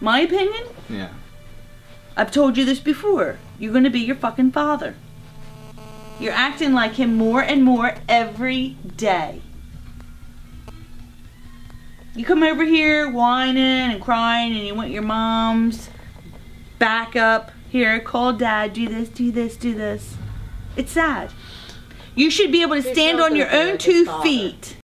My opinion? Yeah. I've told you this before. You're gonna be your fucking father. You're acting like him more and more every day. You come over here whining and crying and you want your mom's back up. Here, call dad, do this, do this, do this. It's sad. You should be able to stand on your own two feet.